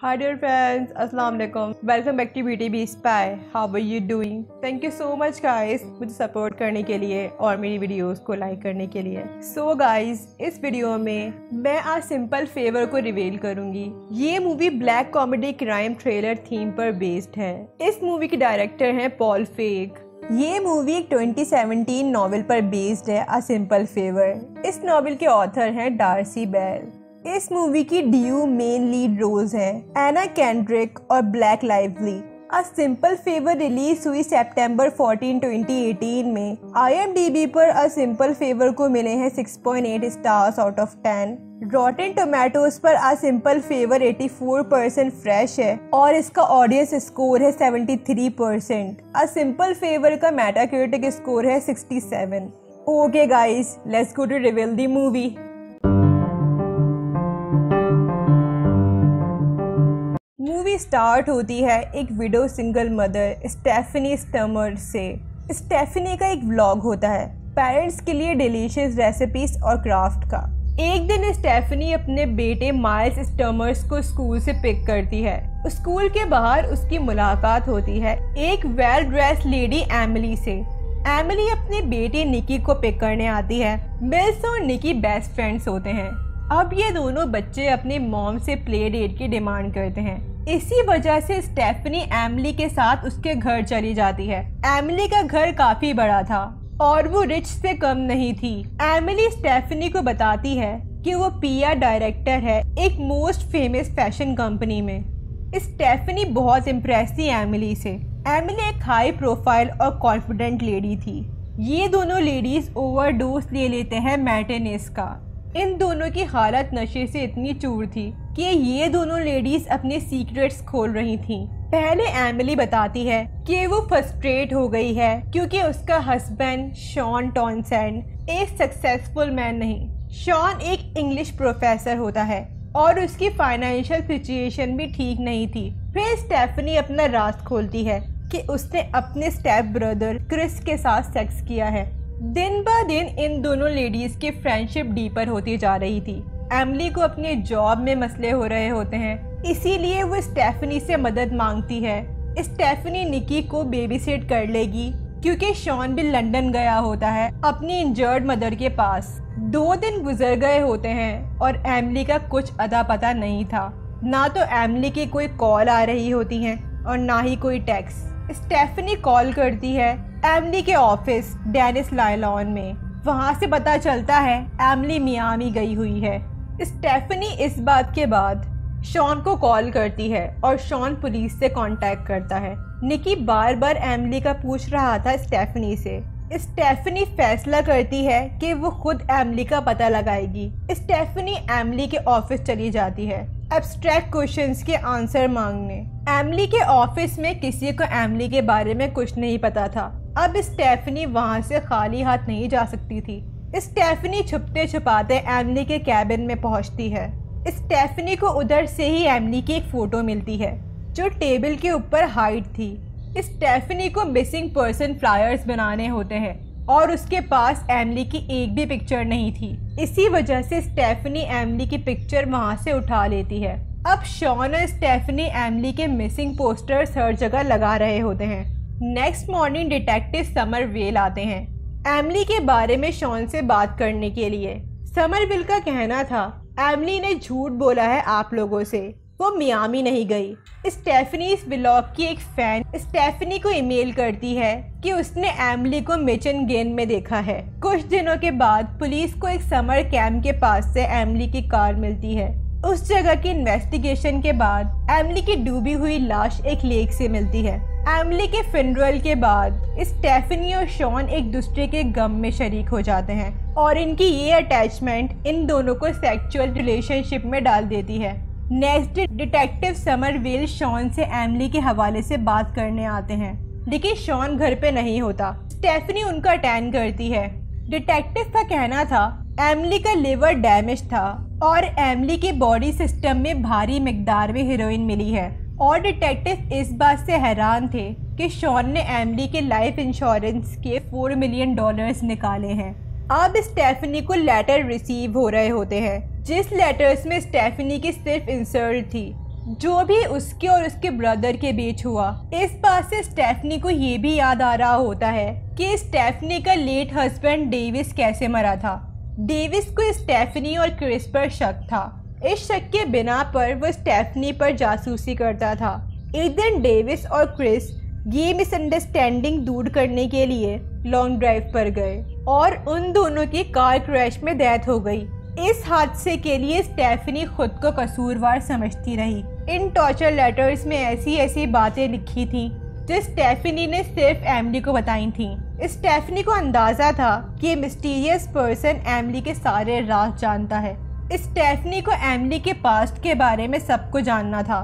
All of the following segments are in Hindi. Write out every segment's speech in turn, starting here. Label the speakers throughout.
Speaker 1: Hi dear friends, Assalamu. Welcome back to Beauty Spy. How are you doing? Thank you so much guys मुझे सपोर्ट करने के लिए और मेरी वीडियोस को लाइक करने के लिए। सो so गाइस इस वीडियो में मैं आज सिंपल फेवर को रिवील करूँगी। ये movie black comedy crime thriller theme पर बेस्ड है। इस मूवी के डायरेक्टर हैं पॉल फेक ये मूवी एक 2017 नॉवल पर बेस्ड है अ सिंपल फेवर इस नॉवल के ऑथर हैं डार्सी बेल इस मूवी की ड्यू मेन लीड रोल्स है एना कैंड्रिक और Blake Lively a simple favour release हुई सितंबर 14, 2018 में। आईएमडीबी पर अ सिंपल फेवर को मिले हैं 6.8 stars out of 10 Rotten Tomatoes पर A Simple Favor 84 percent fresh है और इसका ऑडियंस स्कोर है 73 परसेंट अ सिंपल फेवर का मेटाक्रिटिक स्कोर है 67 okay guys let's go to reveal the movie start होती है एक विडो सिंगल मदर स्टेफनी स्टमर से। स्टेफनी का एक व्लॉग होता है पेरेंट्स के लिए डिलीशियस रेसिपीज़ और क्राफ्ट का। एक दिन स्टेफनी अपने बेटे माइल्स स्टमर्स को स्कूल से पिक करती है। स्कूल के बाहर उसकी मुलाकात होती है एक वेल ड्रेस लेडी एमिली से। एमिली अपने बेटे निकी को पिक करने आती है। मिल्स और निकी बेस्ट फ्रेंड्स होते हैं। अब ये दोनों बच्चे अपने मॉम से प्ले डेट की डिमांड करते हैं। इसी वजह से स्टेफनी एमली के साथ उसके घर चली जाती है। एमली का घर काफ़ी बड़ा था और वो रिच से कम नहीं थी। एमिली स्टेफनी को बताती है कि वो पिया डायरेक्टर है एक मोस्ट फ़ेमस फ़ैशन कंपनी में। स्टेफनी बहुत इम्प्रेस थी एमिली से। एमिली एक हाई प्रोफ़ाइल और कॉन्फिडेंट लेडी थी। ये दोनों लेडीज़ ओवरडोज ले लेते हैं मैटेनिस का। इन दोनों की हालत नशे से इतनी चूर थी कि ये दोनों लेडीज़ अपने सीक्रेट्स खोल रही थीं। पहले एमिली बताती है कि वो फ्रस्ट्रेट हो गई है क्योंकि उसका हस्बैंड शॉन टॉनसेंड एक सक्सेसफुल मैन नहीं। शॉन एक इंग्लिश प्रोफेसर होता है और उसकी फाइनेंशियल सिचुएशन भी ठीक नहीं थी। फिर स्टेफनी अपना राज खोलती है कि उसने अपने स्टेप ब्रदर क्रिस के साथ सेक्स किया है। दिन ब दिन इन दोनों लेडीज़ की फ्रेंडशिप डीपर होती जा रही थी। एमली को अपने जॉब में मसले हो रहे होते हैं। इसीलिए वो स्टेफनी से मदद मांगती है। स्टेफनी निकी को बेबी सेट कर लेगी, क्योंकि शॉन भी लंदन गया होता है, अपनी इंजर्ड मदर के पास। दो दिन गुजर गए होते हैं, और एमली का कुछ अदा पता नहीं था। ना तो एमली की कोई कॉल आ रही होती है, और ना ही कोई टैक्स स्टेफनी कॉल करती है एमली के ऑफ़िस डेनिस लाइलॉन में। वहाँ से पता चलता है एमली मियामी गई हुई है। स्टेफनी इस बात के बाद शॉन को कॉल करती है और शॉन पुलिस से कांटेक्ट करता है। निकी बार बार एमली का पूछ रहा था स्टेफनी से। स्टेफनी फैसला करती है कि वो खुद एमली का पता लगाएगी। स्टेफनी एमली के ऑफ़िस चली जाती है। एब्स्ट्रैक्ट क्वेश्चंस के आंसर मांगने। एमली के ऑफ़िस में किसी को एमली के बारे में कुछ नहीं पता था। अब स्टेफनी वहाँ से खाली हाथ नहीं जा सकती थी। स्टेफनी छुपते छुपाते एमली के कैबिन में पहुँचती है। स्टेफनी को उधर से ही एमली की एक फ़ोटो मिलती है, जो टेबल के ऊपर हाइट थी। स्टेफनी को मिसिंग पर्सन फ्लायर्स बनाने होते हैं, और उसके पास एमली की एक भी पिक्चर नहीं थी। इसी वजह से स्टेफनी एमली की पिक्चर वहाँ से उठा लेती है। अब शॉन और स्टेफनी एमली के मिसिंग पोस्टर्स हर जगह लगा रहे होते हैं। Next morning detective Summerville आते हैं। एमली के बारे में शॉन से बात करने के लिए। समरविल का कहना था एमली ने झूठ बोला है आप लोगों से। वो मियामी नहीं गई। स्टेफनी इस ब्लॉग की एक फ़ैन स्टेफनी को ईमेल करती है कि उसने एमली को मिचन गेन में देखा है। कुछ दिनों के बाद पुलिस को एक समर कैंप के पास से एमली की कार मिलती है। उस जगह की इन्वेस्टिगेशन के बाद एमली की डूबी हुई लाश एक लेक से मिलती है। एमली के फिनरल के बाद, स्टेफनी और शॉन एक दूसरे के गम में शरीक हो जाते हैं और इनकी ये अटैचमेंट इन दोनों को सेक्सुअल रिलेशनशिप में डाल देती है। Next detective Summerville Sean से एमली के हवाले से बात करने आते हैं। लेकिन शॉन घर पे नहीं होता। स्टेफनी उनका अटेंड करती है। डिटेक्टिव का कहना था, एमली का लिवर डैमेज था और एमली के बॉडी सिस्टम में भारी मकदार में हीरोइन मिली है। और डिटेक्टिव इस बात से हैरान थे कि शॉन ने एमली के लाइफ इंश्योरेंस के फोर मिलियन डॉलर्स निकाले हैं। अब स्टेफनी को लेटर रिसीव हो रहे होते हैं, जिस लेटर्स में स्टेफनी की सिर्फ़ इंसर्ट थी, जो भी उसके और उसके ब्रदर के बीच हुआ। इस बात से स्टेफनी को ये भी याद आ रहा होता है कि स्टेफनी का लेट हस्बैंड डेविस कैसे मरा था। डेविस को स्टेफनी और क्रिस पर शक था। इस शक के बिना पर वो स्टेफनी पर जासूसी करता था। एक दिन डेविस और क्रिस ये मिसअंडरस्टैंडिंग दूर करने के लिए लॉन्ग ड्राइव पर गए और उन दोनों की कार क्रैश में डेथ हो गई। इस हादसे के लिए स्टेफनी खुद को कसूरवार समझती रही। इन टॉर्चर लेटर्स में ऐसी ऐसी बातें लिखी थी, जो स्टेफनी ने सिर्फ़ एमली को बताई थी। स्टेफनी को अंदाज़ा था कि मिस्टीरियस पर्सन एमली के सारे राज जानता है। स्टेफनी को एमली के पास्ट के बारे में सब कुछ जानना था।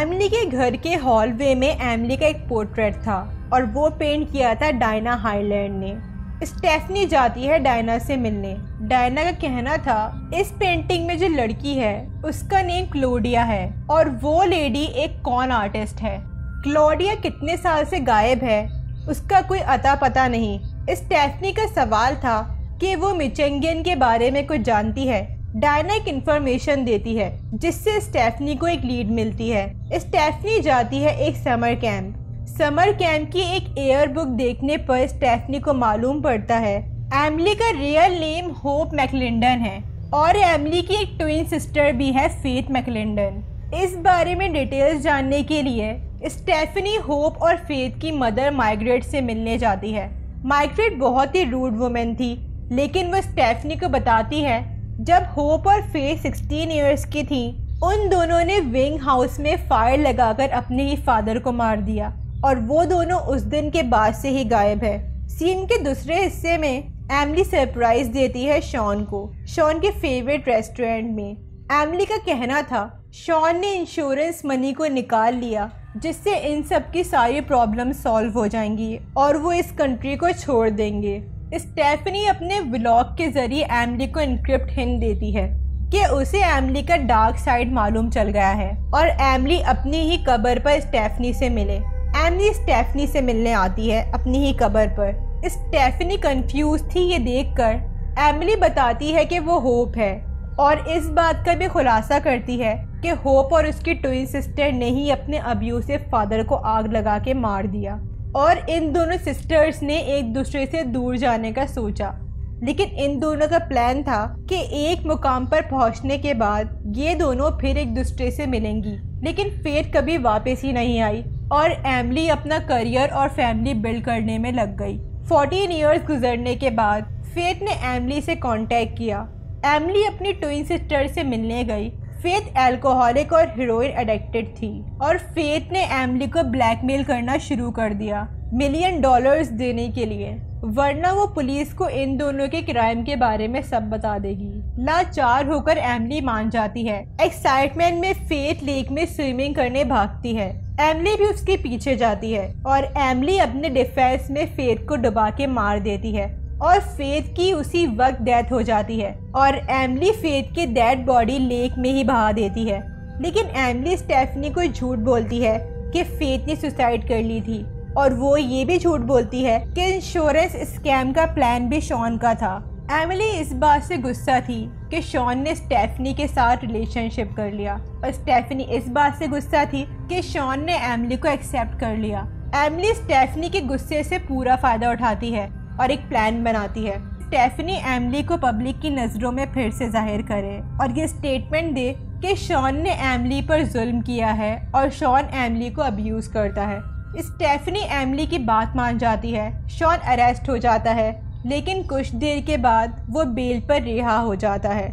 Speaker 1: एमली के घर के हॉलवे में एमली का एक पोर्ट्रेट था और वो पेंट किया था डायना हाईलैंड ने। स्टेफनी जाती है डायना से मिलने। डायना का कहना था, इस पेंटिंग में जो लड़की है, उसका नेम क्लोडिया है और वो लेडी एक कौन आर्टिस्ट है। क्लोडिया कितने साल से गायब है, उसका कोई अता पता नहीं। स्टेफनी का सवाल था कि वो मिचेंगियन के बारे में कुछ जानती है। डायना एक इन्फॉर्मेशन देती है, जिससे स्टेफनी को एक लीड मिलती है। स्टेफनी जाती है एक समर कैंप समर कैंप की एक एयर बुक देखने पर स्टेफनी को मालूम पड़ता है। एमली का रियल नेम होप मैकलिंडन है और एमली की एक ट्विन सिस्टर भी है फेथ मैकलिंडन इस बारे में डिटेल्स जानने के लिए स्टेफनी होप और फेथ की मदर माइग्रेट से मिलने जाती है। माइग्रेट बहुत ही रूड वुमेन थी, लेकिन वो स्टेफनी को बताती है जब होप और फेथ 16 इयर्स की थी, उन दोनों ने विंग हाउस में फायर लगाकर अपने ही फादर को मार दिया और वो दोनों उस दिन के बाद से ही गायब है। सीन के दूसरे हिस्से में एमली सरप्राइज़ देती है शॉन को शॉन के फेवरेट रेस्टोरेंट में। एमली का कहना था शॉन ने इंश्योरेंस मनी को निकाल लिया, जिससे इन सब की सारी प्रॉब्लम सॉल्व हो जाएँगी और वो इस कंट्री को छोड़ देंगे। स्टेफनी अपने ब्लॉग के ज़रिए एमली को इनक्रिप्ट हिंट देती है कि उसे एमली का डार्क साइड मालूम चल गया है और एमली अपनी ही कबर पर स्टेफनी से मिले। एमली स्टेफनी से मिलने आती है अपनी ही कबर पर। स्टेफनी कंफ्यूज थी ये देखकर। एमली बताती है कि वो होप है और इस बात का भी खुलासा करती है कि होप और उसकी ट्विन सिस्टर ने ही अपने अब्यूसिव फादर को आग लगा के मार दिया। और इन दोनों सिस्टर्स ने एक दूसरे से दूर जाने का सोचा। लेकिन इन दोनों का प्लान था कि एक मुकाम पर पहुँचने के बाद ये दोनों फिर एक दूसरे से मिलेंगी। लेकिन फेट कभी वापस ही नहीं आई और एमली अपना करियर और फैमिली बिल्ड करने में लग गई। फोर्टीन ईयर्स गुजरने के बाद फेथ ने एमली से कांटेक्ट किया। एमली अपनी ट्विन सिस्टर से मिलने गई। फेथ एल्कोहलिक और हीरोइन एडिक्टेड थी और फेथ ने एमली को ब्लैकमेल करना शुरू कर दिया मिलियन डॉलर्स देने के लिए। वरना वो पुलिस को इन दोनों के क्राइम के बारे में सब बता देगी। लाचार होकर एमली मान जाती है। एक्साइटमेंट में फेथ लेक में स्विमिंग करने भागती है। एमली भी उसके पीछे जाती है और एमली अपने डिफेंस में फेथ को डुबा के मार देती है। और फेथ की उसी वक्त डेथ हो जाती है और एमली फेथ की डेड बॉडी लेक में ही बहा देती है। लेकिन एमली स्टेफनी को झूठ बोलती है कि फेथ ने सुसाइड कर ली थी और वो ये भी झूठ बोलती है कि इंश्योरेंस स्कैम का प्लान भी शॉन का था। एमिली इस बात से गुस्सा थी कि शॉन ने स्टेफनी के साथ रिलेशनशिप कर लिया और स्टेफनी इस बात से गुस्सा थी कि शॉन ने एमिली को एक्सेप्ट कर लिया। एमिली स्टेफनी के गुस्से से पूरा फ़ायदा उठाती है। और एक प्लान बनाती है। स्टेफनी एमली को पब्लिक की नज़रों में फिर से ज़ाहिर करे और ये स्टेटमेंट दे कि शॉन ने एमली पर जुल्म किया है और शॉन एमली को अब्यूज़ करता है। स्टेफनी एमली की बात मान जाती है। शॉन अरेस्ट हो जाता है, लेकिन कुछ देर के बाद वो बेल पर रिहा हो जाता है।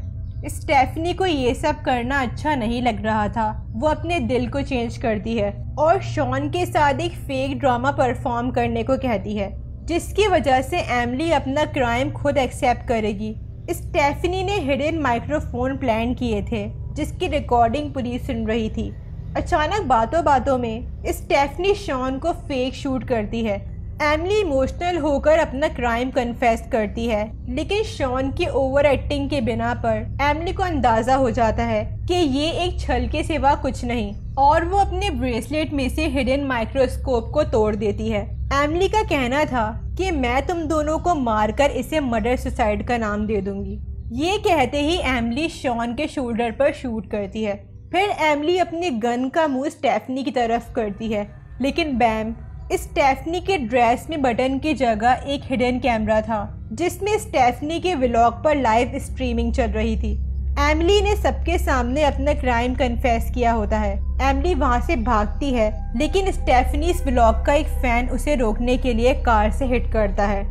Speaker 1: स्टेफनी को ये सब करना अच्छा नहीं लग रहा था। वो अपने दिल को चेंज करती है और शॉन के साथ एक फेक ड्रामा परफॉर्म करने को कहती है। जिसकी वजह से एमली अपना क्राइम खुद एक्सेप्ट करेगी। स्टेफनी ने हिडन माइक्रोफोन प्लान किए थे, जिसकी रिकॉर्डिंग पुलिस सुन रही थी। अचानक बातों बातों में स्टेफनी शॉन को फेक शूट करती है। एमली इमोशनल होकर अपना क्राइम कन्फेस करती है। लेकिन शॉन की ओवर एक्टिंग के बिना पर एमली को अंदाज़ा हो जाता है कि ये एक छल के सिवा कुछ नहीं, और वो अपने ब्रेसलेट में से हिडन माइक्रोस्कोप को तोड़ देती है। एमली का कहना था कि मैं तुम दोनों को मारकर इसे मर्डर सुसाइड का नाम दे दूँगी। ये कहते ही एमली शॉन के शोल्डर पर शूट करती है। फिर एमली अपने गन का मुँह स्टेफनी की तरफ़ करती है। लेकिन बैम स्टेफनी के ड्रेस में बटन की जगह एक हिडन कैमरा था, जिसमें स्टेफनी के व्लॉग पर लाइव स्ट्रीमिंग चल रही थी। एमली ने सबके सामने अपना क्राइम कन्फेस किया होता है। एमली वहाँ से भागती है, लेकिन स्टेफनी इस व्लॉग का एक फ़ैन उसे रोकने के लिए कार से हिट करता है।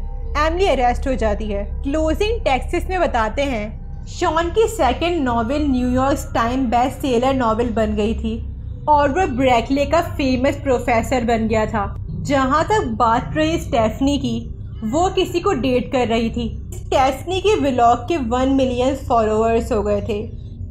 Speaker 1: एमली अरेस्ट हो जाती है। क्लोजिंग टेक्सिस में बताते हैं, शॉन की second novel New York time best seller novel बन गई थी और वह ब्रैकले का फ़ेमस प्रोफेसर बन गया था। जहाँ तक बात रही स्टेफनी की, वो किसी को डेट कर रही थी। स्टेफनी के व्लॉग के वन मिलियन फॉलोअर्स हो गए थे,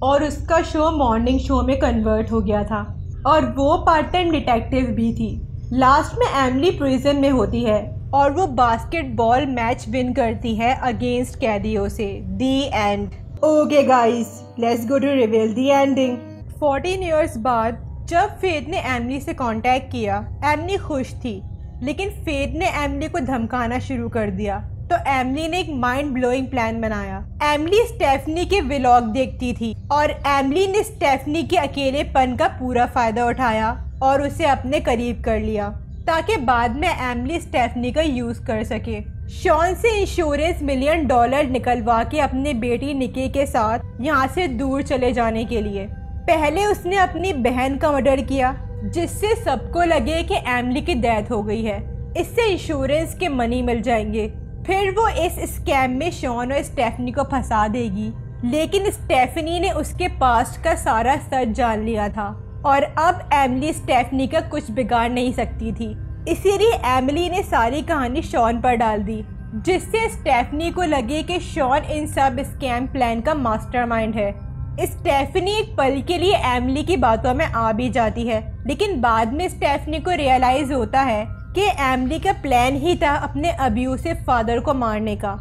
Speaker 1: और उसका शो मॉर्निंग शो में कन्वर्ट हो गया था। और वो पार्ट टाइम डिटेक्टिव भी थी। लास्ट में एमली प्रिजन में होती है, और वो बास्केटबॉल मैच विन करती है अगेंस्ट कैदियों से। The end okay guys let's go to reveal the ending 14 years बाद जब फेद ने एमली से कांटेक्ट किया एमली खुश थी, लेकिन फेद ने एमली को धमकाना शुरू कर दिया। तो एमली ने एक माइंड ब्लोइंग प्लान बनाया। एमली स्टेफनी के व्लॉग देखती थी और एमली ने स्टेफनी के अकेलेपन का पूरा फ़ायदा उठाया और उसे अपने करीब कर लिया, ताकि बाद में एमली स्टेफनी का यूज़ कर सके। शॉन से इंश्योरेंस मिलियन डॉलर निकलवा के अपने बेटी निकी के साथ यहाँ से दूर चले जाने के लिए। पहले उसने अपनी बहन का मर्डर किया, जिससे सबको लगे कि एमली की डेथ हो गई है। इससे इंश्योरेंस के मनी मिल जाएँगे। फिर वो इस स्कैम में शॉन और स्टेफनी को फंसा देगी। लेकिन स्टेफनी ने उसके पास्ट का सारा सच जान लिया था। और अब एमली स्टेफनी का कुछ बिगाड़ नहीं सकती थी। इसीलिए एमली ने सारी कहानी शॉन पर डाल दी, जिससे स्टेफनी को लगे कि शॉन इन सब स्कैम प्लान का मास्टरमाइंड है। स्टेफनी एक पल के लिए एमली की बातों में आ भी जाती है, लेकिन बाद में स्टेफनी को रियलाइज़ होता है कि एमली का प्लान ही था अपने अब्यूसिव फादर को मारने का,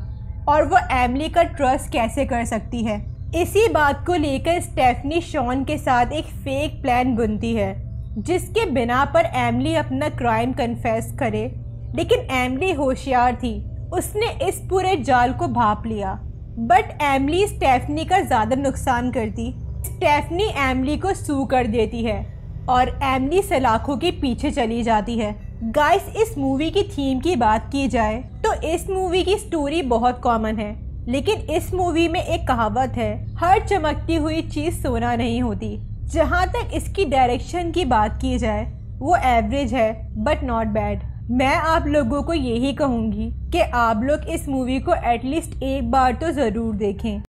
Speaker 1: और वो एमली का ट्रस्ट कैसे कर सकती है। इसी बात को लेकर स्टेफनी शॉन के साथ एक फेक प्लान बुनती है, जिसके बिना पर एमली अपना क्राइम कन्फेस करे। लेकिन एमली होशियार थी, उसने इस पूरे जाल को भाप लिया। बट एमली स्टेफनी का ज़्यादा नुकसान करती। स्टेफनी एमली को सू कर देती है और एमली सलाखों के पीछे चली जाती है। गाइस इस मूवी की थीम की बात की जाए तो इस मूवी की स्टोरी बहुत कॉमन है। लेकिन इस मूवी में एक कहावत है, हर चमकती हुई चीज़ सोना नहीं होती। जहाँ तक इसकी डायरेक्शन की बात की जाए, वो एवरेज है बट नॉट बैड मैं आप लोगों को यही कहूँगी कि आप लोग इस मूवी को एटलीस्ट एक बार तो ज़रूर देखें।